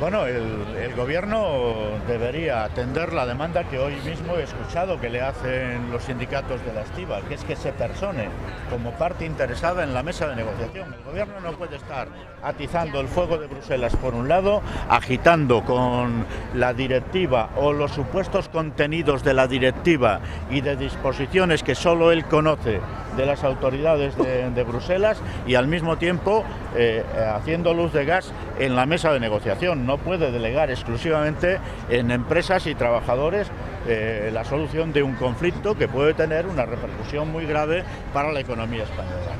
Bueno, el, gobierno debería atender la demanda que hoy mismo he escuchado que le hacen los sindicatos de la estiva, que es que se persone como parte interesada en la mesa de negociación. El gobierno no puede estar atizando el fuego de Bruselas por un lado, agitando con la directiva o los supuestos contenidos de la directiva y de disposiciones que solo él conoce de las autoridades de, Bruselas y al mismo tiempo eh, haciendo luz de gas en la mesa de negociación. No puede delegar exclusivamente en empresas y trabajadores eh, la solución de un conflicto que puede tener una repercusión muy grave para la economía española.